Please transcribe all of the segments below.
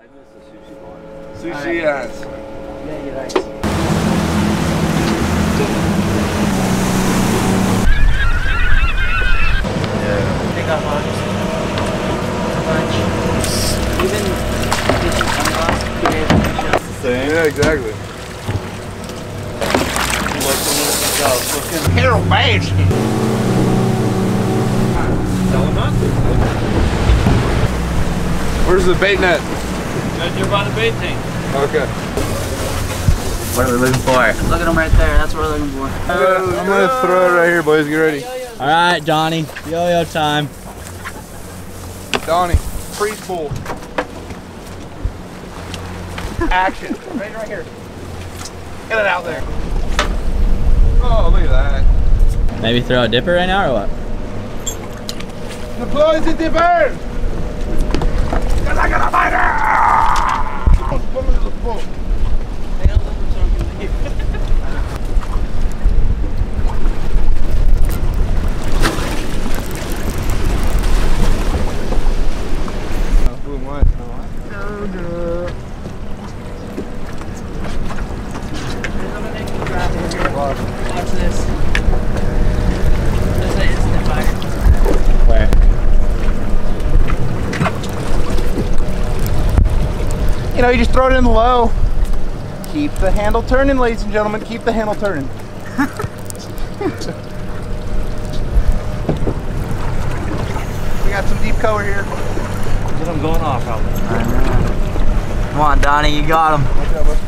Sushi ass. Yeah, you're right. Pick up lunch. Lunch. Even fishing sunglasses, two days of fish Same. Yeah, exactly. Harold Bass. Where's the bait net? Right there by the bait tank. Okay. What are we looking for? Look at them right there. That's what we're looking for. I'm gonna throw it right here, boys. Get ready. All right, Johnny. Yo-yo time. Donnie, free spool. Action. Right, right here. Get it out there. Oh, look at that. Maybe throw a dipper right now or what? The Deploy the dipper! Put me to the boat. Blue and white. Watch this. This is an instant fire. Where? You know, you just throw it in low. Keep the handle turning, ladies and gentlemen. Keep the handle turning. we got some deep color here. Get them going off, probably. I know. Come on, Donnie, you got him. Watch out, bud.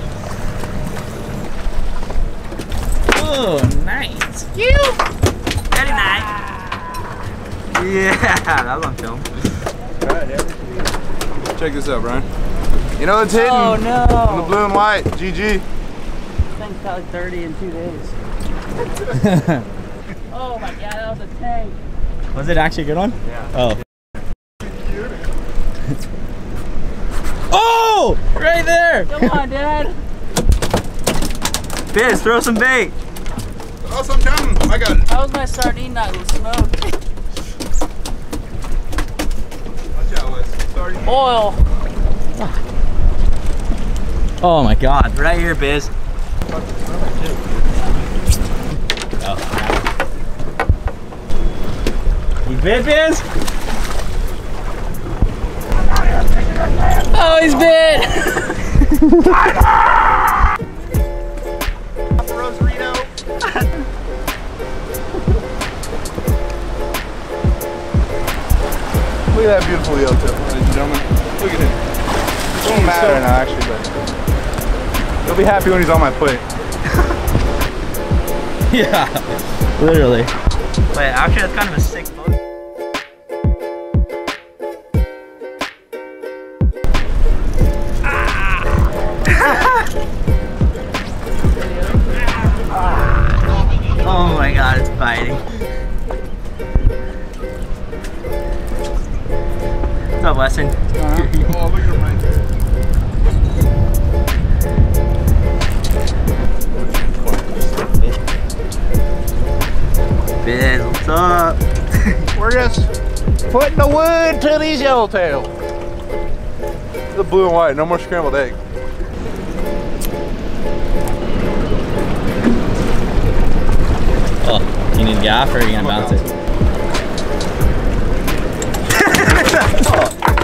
Oh, nice. You. Very nice. Yeah, that was on film. Check this out, Brian. You know it's hidden. Oh In the blue and white. GG. Thing's got like 30 in two days. oh my god, that was a tank. Was it actually a good one? Yeah. Oh. oh! Right there! Come on, Dad. Biz, throw some bait. Oh, some coming. I got it. That was my sardine that was smoked. Watch out, Wes. Sorry. Oil. Ah. Oh my god. Right here, Biz. Oh. You bit, Biz? Oh, he's bit. Rosarito. Look at that beautiful yellowtail, ladies and gentlemen. Look at him. It won't matter now, actually, but you'll be happy when he's on my plate. Yeah. Literally. Wait, actually, that's kind of a sick boat. Ah! Oh my god, it's biting. What's up, Weston? Oh, look at Biz, what's up? We're just putting the wood to these yellowtail. The blue and white, no more scrambled egg. Oh, you need gaff or are you gonna bounce it?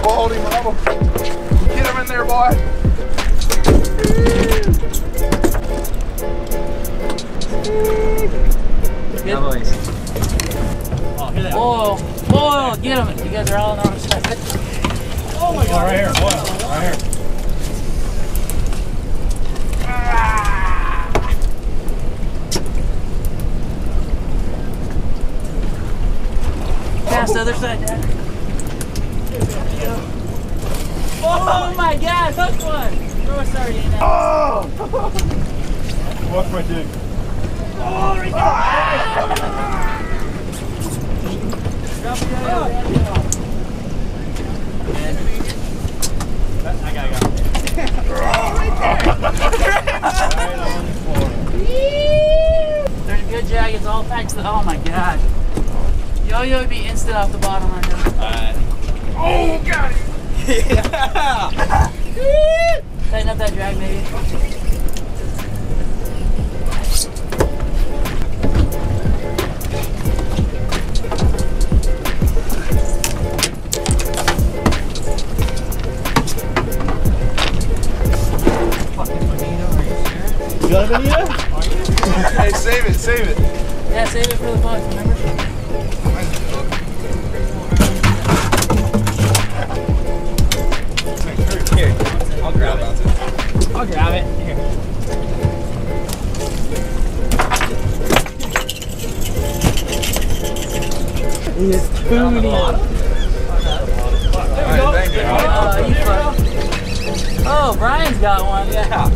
Oh, hold him up. Get him in there, boy. Are all on our side. Oh my god, right here. Oil, right here. Pass the other side, Dad. Oh my god, hook one! Throw a sardine out. Watch my dig. Oh, right Drop the other one. I got it, There's a good jag, it's all packed to the, oh my god. Yo-yo be instant off the bottom right now. Alright. Oh, got him. Tighten up that drag, maybe. You got it, Anita? Hey, save it, save it. Yeah, save it for the punch, remember? Here, I'll grab it. I'll grab it. Here. He is booty. Alright, thank you. Oh, you. Oh, Brian's got one. Yeah.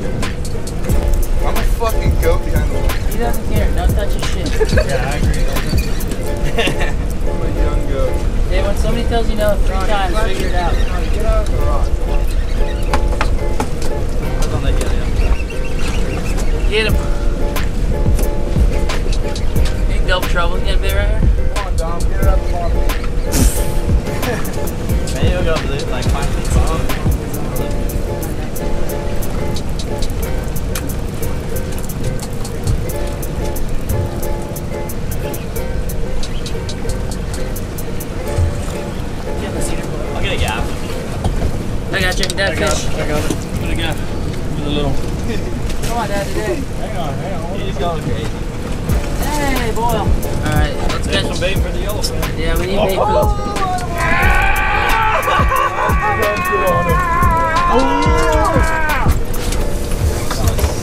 I'm a fucking goat behind the wheel. He doesn't care. Don't touch his shit. Yeah, I agree. I'm a young goat. Hey, when somebody tells you no three times, figure it out. Get out of the rock. I'll let you. Get him. Big double trouble. You got a bit right here? Come on, Dom, get it out the bottom. Maybe we'll go blue, like five I got I got fish. it. I got it. What do you got? With a little. Come on, Dad, today. Hang on, hang on. He's going crazy. Hey, boil. All right, let's Get get some bait for the yellowfin. Yeah, we need oh. bait food.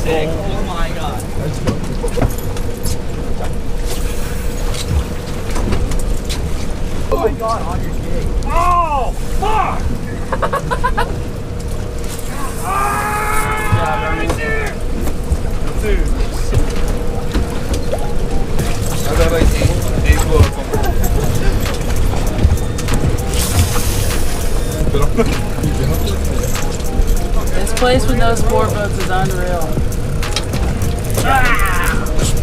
Sick. Oh my god. Oh, I've This place with no sport boats is unreal.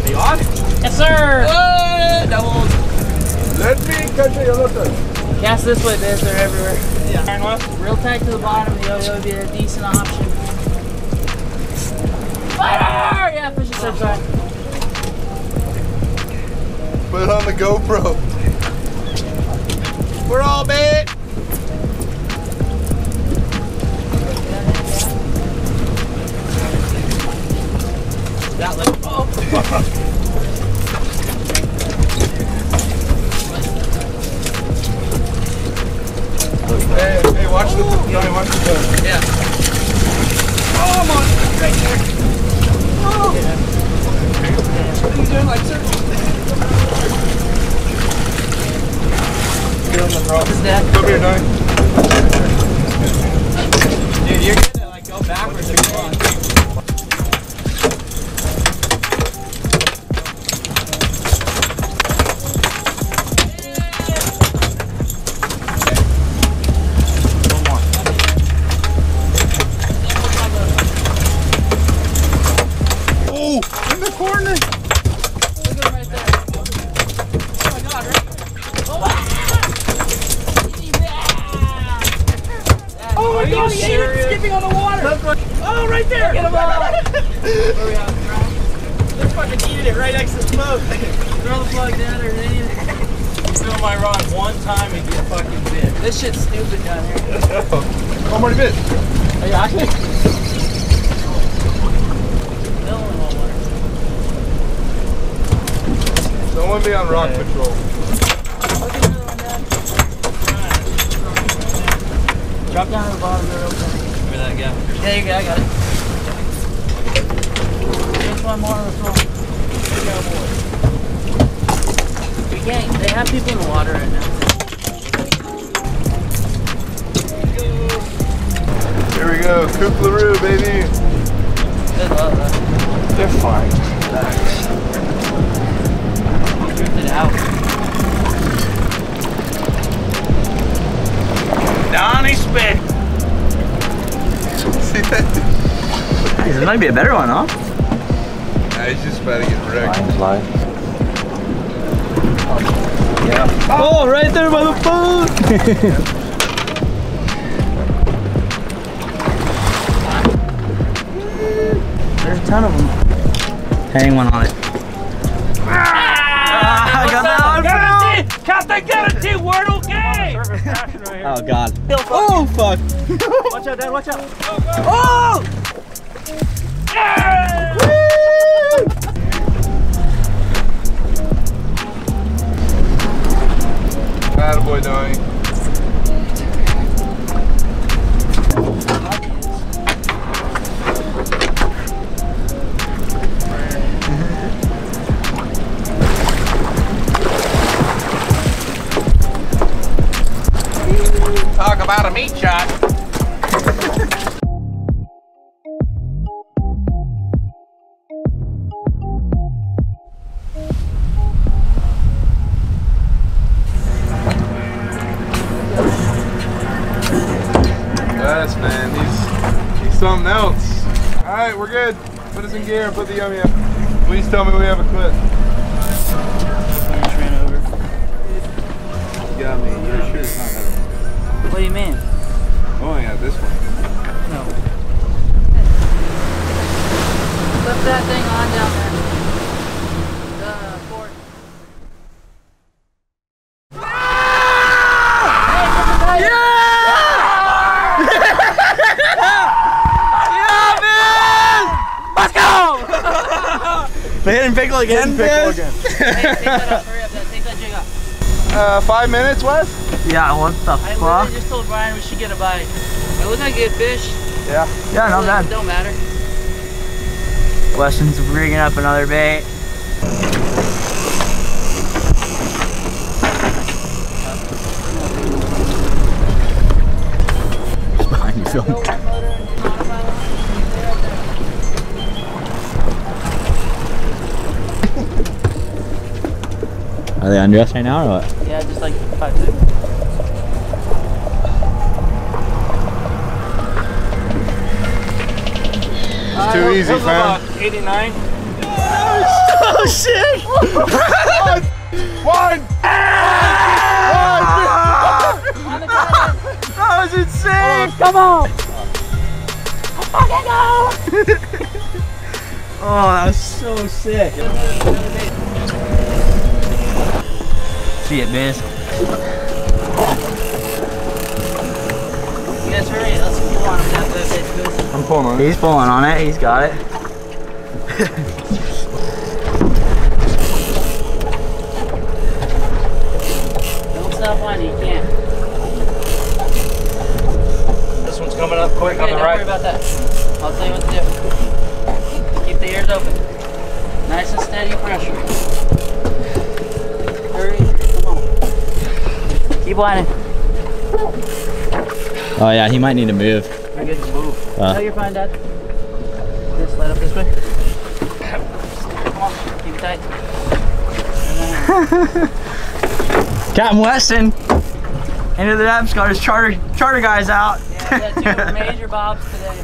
Be on? Yes, sir. doubles. Let me catch a yellowfin. Cast this way, Biz. They're everywhere. Yeah. Real tight to the bottom, the yo-yo would be a decent option. Fire! Yeah, fish is right. Put it on the GoPro. We're all bait. That. Oh. Hey, hey, watch the, Johnny, watch the boat. Yeah. Get oh. on the rock. This is that. Come here, Johnny. Dude, you're gonna like go backwards and come on. Oh, in the corner. Look at him right there. Oh my god, right? Oh, ah! Oh my god, he ate skipping on the water! Oh, right there! Get him on! Where we at? They're fucking eating it right next to the boat. Throw the plug down or they need it. Fill my rod one time and get fucking bit. This shit's stupid down here. Oh, I'm already bit. Are you actually? Still in one water. Someone be on rock patrol. Look at another one down. Drop down to the bottom there real quick. Where that guy? Yeah, you go, I got it. Just one more on the floor. There you go, boys. We can't, they have people in the water right now. Here we go, Kuklaroo, baby. They love that. They're fine. Drifted out. Don't expect. hey, this might be a better one, huh? Nah, he's just about to get wrecked. Line's live. Yeah. Oh, oh, right there by the phone! There's a ton of them. Hang one on it. Ah, ah I got that one! Guarantee! Captain Guarantee! Word Oh god. Oh fuck. Watch out, Dad, watch out. Oh! Yeah! Attaboy, Donnie. In gear and put the oh, yummy up. Please tell me we have a clip. Just ran over. Yummy. You're sure it's not that What do you mean? one? Oh, yeah, this one. No. Flip that thing on down there. The board. The hidden pickle again, Biz? again. Hey, take that off. Hurry up. Dad. Take that jig off. Uh, five minutes, Wes? Yeah, what the I literally just told Brian we should get a bite. It was a good fish. Yeah, not bad. Don't matter. Weston's rigging up another bait. Behind you, Phil. Are they undressed right now or what? Yeah, just like five seconds. It's too easy, fam. 89. Oh shit! One! That was insane! Come on! Fucking go! Oh, that was so sick. See it, Biz. You guys hurry. Let's keep on with that bit, bitch. I'm pulling on it. He's pulling on it. He's got it. Don't stop whining. You can't. This one's coming up quick Okay, on the don't worry about that. I'll tell you what to do. Keep the ears open. Nice and steady pressure. Hurry. Come on. Keep whining. Oh yeah, he might need to move. We're good to move. Uh. no, you're fine, Dad. Just slide up this way. Come on. Keep it tight. Then- Captain Weston into the depths, got his charter charter guys out. Yeah, we got two major bobs today.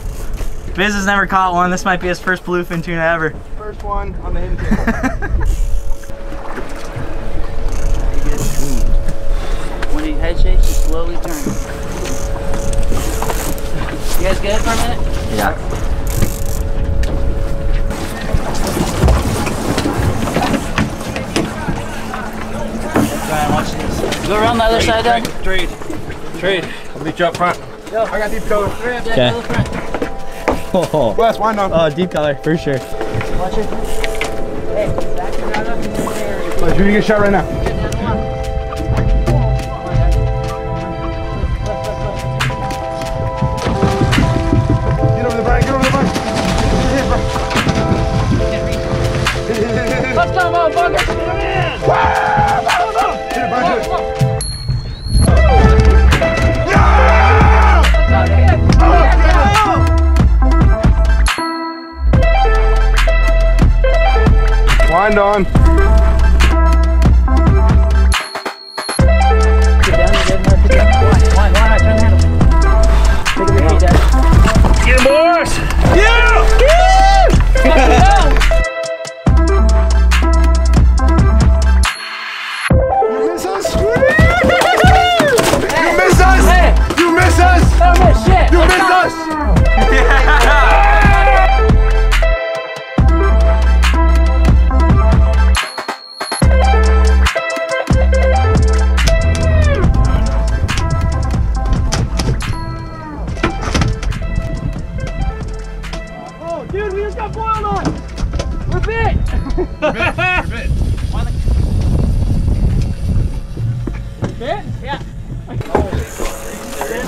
Biz has never caught one. This might be his first bluefin tuna ever. First one on the hidden table. When he shakes, you slowly turn. You guys good for a minute? yeah. Brian, watch this. Go around the other side, Dad. Trade. Trade. I'll meet you up front. Yo. I got deep color. Hurry up, Okay. Go to the front. Oh, Wes, wind on. oh, deep color for sure. Watch it. Hey, back your right up in the area. Wes, you're gonna get shot right now. Motherfucker! Come in! Hit it, Brian, hit it. Wind on. Get down, get down, miss us? Oh, shit! You miss us?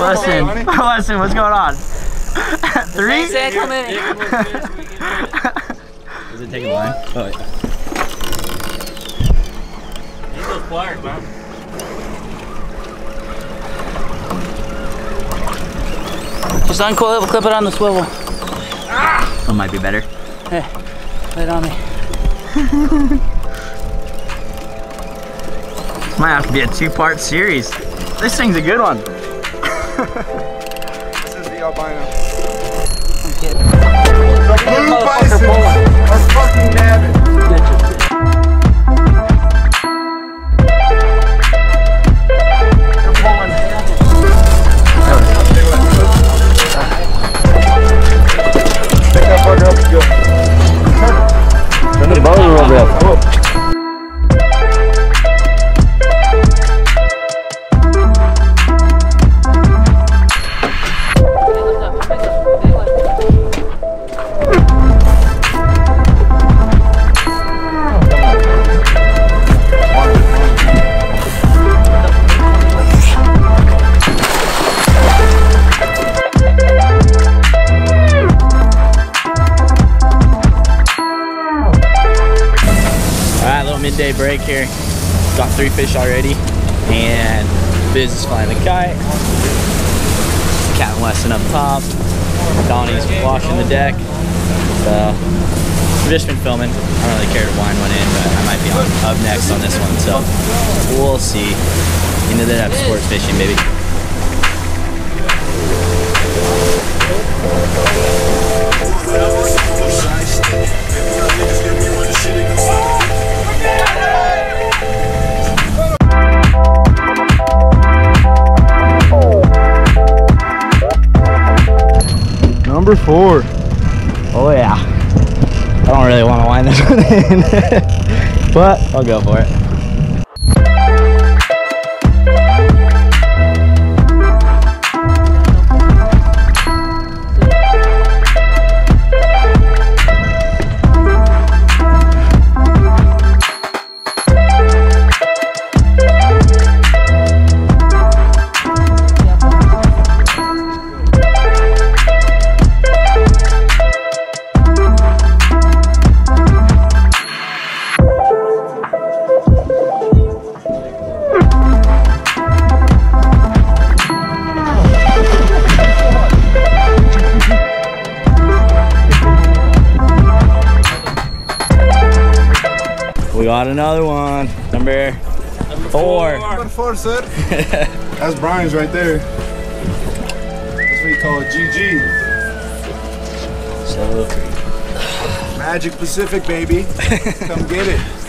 Listen, listen, what's going on? Three? Say, come in. Is it taking line? Oh, yeah. Use those pliers, man. Just uncoil it, we'll clip it on the swivel. Ah! That might be better. Hey, lay it on me. This might have to be a two-part series. This thing's a good one. This is the albino. Blue bison are fucking nabbing. Three fish already, and Biz is flying the kite. Captain Weston up top. Donnie's washing the deck. So we've just been filming. I don't really care to wind one in, but I might be on up next on this one. So we'll see. Into the depth sports fishing, baby. Number four. Oh yeah. I don't really want to wind this one in, but I'll go for it. Got another one. Number four. Number four, sir. That's Brian's right there. That's what you call a GG. So Magic Pacific, baby. Come get it.